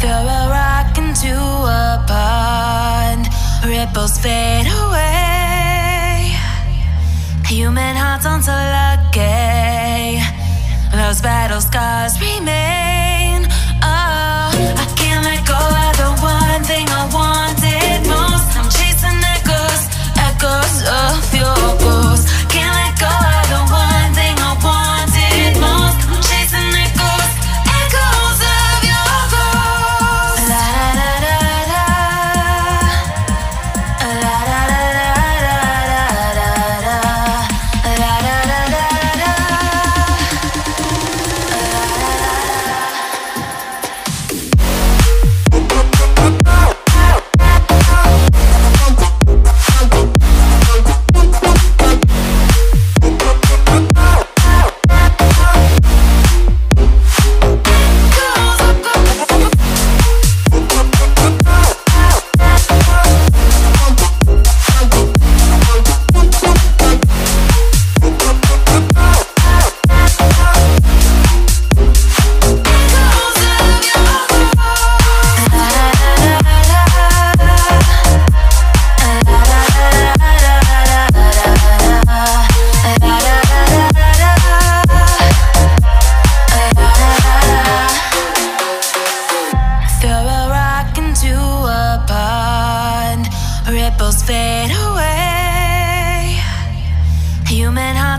Throw a rock into a pond, ripples fade away. Human hearts aren't so lucky, those battle scars remain.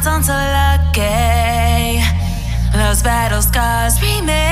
not until lucky. Those battle scars remain.